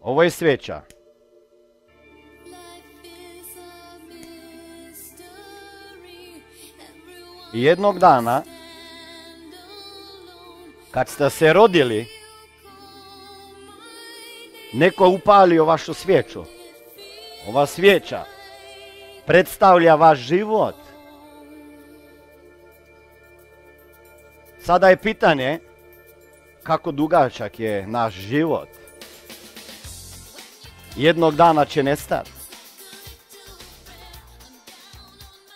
Ovo je sveća. Jednog dana, kad ste se rodili, neko upalio vašu svijeću. Ova svijeća predstavlja vaš život. Sada je pitanje kako dugačak je naš život. Jednog dana će nestati.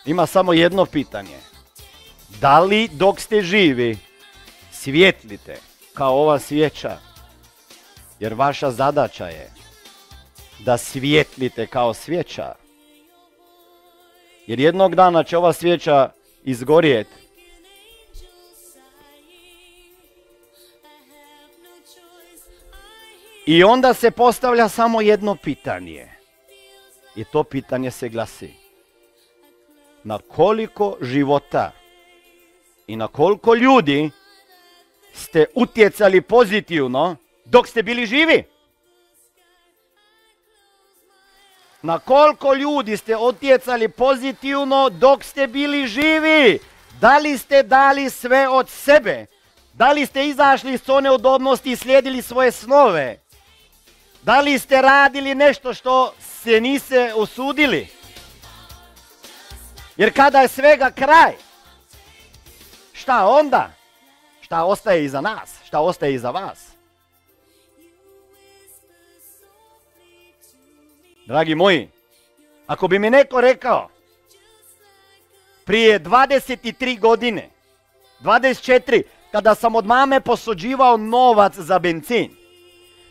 Ima samo jedno pitanje. Da li dok ste živi svjetlite kao ova svijeća? Jer vaša zadaća je da svjetlite kao svjeća. Jer jednog dana će ova svijeća izgorjeti. I onda se postavlja samo jedno pitanje. I to pitanje se glasi. Na koliko života i na koliko ljudi ste utjecali pozitivno dok ste bili živi? Na koliko ljudi ste utjecali pozitivno dok ste bili živi? Da li ste dali sve od sebe? Da li ste izašli iz one udobnosti i slijedili svoje snove? Da li ste radili nešto što se niste usudili? Jer kada je svega kraj, šta onda? Šta ostaje iza nas? Šta ostaje iza vas? Dragi moji, ako bi mi neko rekao prije 23 godine, 24, kada sam od mame posuđivao novac za benzin,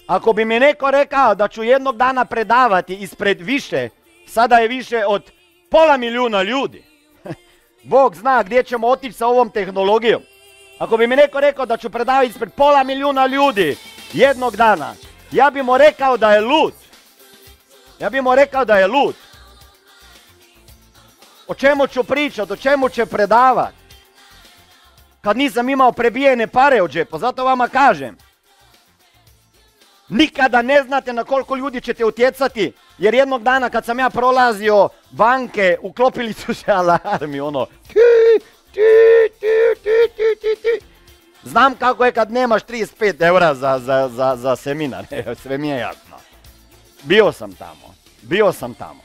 ako bi mi neko rekao da ću jednog dana predavati ispred više, sada je više od pola milijuna ljudi. Bog zna gdje ćemo otići sa ovom tehnologijom. Ako bi mi neko rekao da ću predavati ispred pola milijuna ljudi jednog dana, ja bi mu rekao da je lud. Ja bi mu rekao da je lud. O čemu ću pričati, o čemu će predavati? Kad nisam imao prebijene pare od džepa, zato vama kažem. Nikada ne znate na koliko ljudi ćete utjecati, jer jednog dana kad sam ja prolazio banke, uklopili su se alarmi, ono, Znam kako je kad nemaš 35 eura za, za, za, za seminar, sve mi je jasno. Bio sam tamo, bio sam tamo.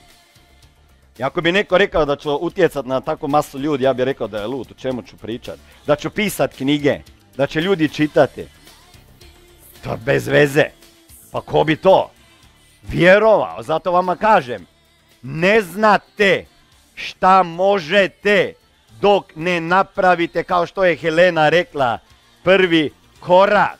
I ako bi neko rekao da ću utjecat na takvu masu ljudi, ja bih rekao da je lud, o čemu ću pričat. Da ću pisat knjige, da će ljudi čitati. To bez veze. Pa ko bi to vjerovao? Zato vama kažem, ne znate šta možete dok ne napravite, kao što je Helena rekla, prvi korak.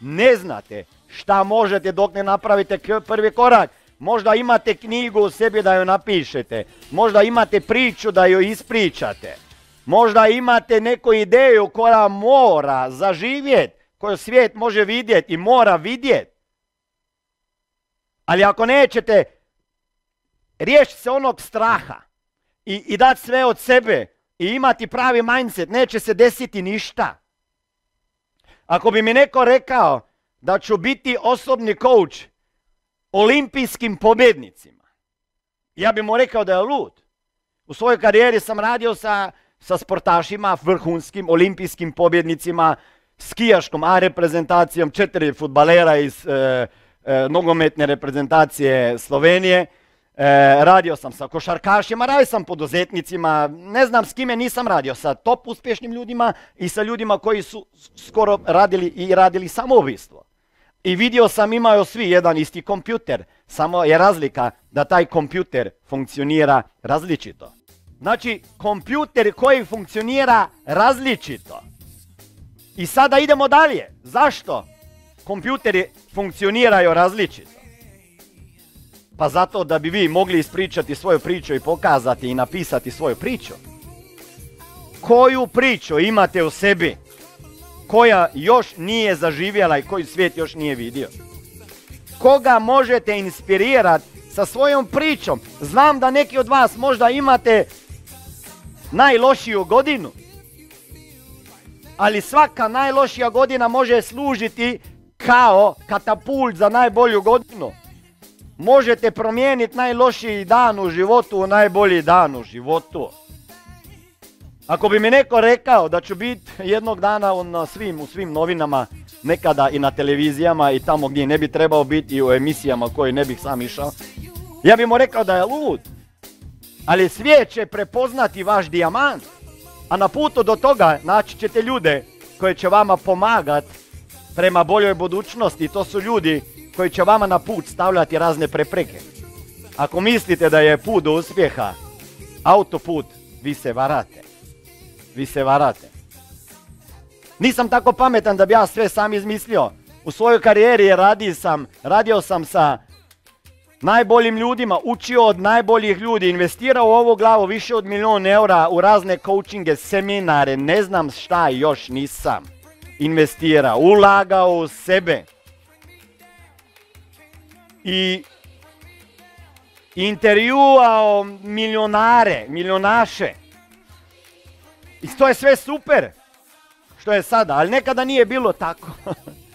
Ne znate šta možete dok ne napravite prvi korak. Možda imate knjigu u sebi da ju napišete. Možda imate priču da ju ispričate. Možda imate neku ideju koja mora zaživjeti, koju svijet može vidjeti i mora vidjeti. Ali ako nećete riješiti se onog straha i, i dati sve od sebe i imati pravi mindset, neće se desiti ništa. Ako bi mi neko rekao da ću biti osobni coach olimpijskim pobjednicima, ja bi mu rekao da je lud. U svojoj karijeri sam radio sa, sa sportašima, vrhunskim olimpijskim pobjednicima, skijaškom A reprezentacijom, četiri futbalera iz e, e, nogometne reprezentacije Slovenije. E, radio sam sa košarkašima, radio sam poduzetnicima, ne znam s kime nisam radio, sa top uspješnim ljudima i sa ljudima koji su skoro radili i radili samoubistvo. I vidio sam imaju svi jedan isti kompjuter, samo je razlika da taj kompjuter funkcionira različito. Znači, kompjuter koji funkcionira različito. I sada idemo dalje. Zašto? Kompjuteri funkcioniraju različito. Pa zato da bi vi mogli ispričati svoju priču i pokazati i napisati svoju priču. Koju priču imate u sebi koja još nije zaživjela i koju svijet još nije vidio? Koga možete inspirirati sa svojom pričom? Znam da neki od vas možda imate najlošiju godinu. Ali svaka najlošija godina može služiti kao katapult za najbolju godinu. Možete promijeniti najlošiji dan u životu u najbolji dan u životu. Ako bi mi neko rekao da ću biti jednog dana na svim, u svim novinama, nekada i na televizijama i tamo gdje ne bi trebao biti i u emisijama koje ne bih sam išao, ja bih mu rekao da je lud. Ali svijet će prepoznati vaš dijamant, a na putu do toga naći ćete ljude koji će vama pomagat prema boljoj budućnosti. To su ljudi koji će vama na put stavljati razne prepreke. Ako mislite da je put do uspjeha autoput, vi se varate. Vi se varate. Nisam tako pametan da bi ja sve sam izmislio. U svojoj karijeri radio sam, radio sam sa najboljim ljudima, učio od najboljih ljudi, investirao u ovu glavu više od milijun eura u razne coachinge, seminare, ne znam šta još nisam investirao, ulagao u sebe. I intervjuao milionare, milionaše. I to je sve super što je sada, ali nekada nije bilo tako.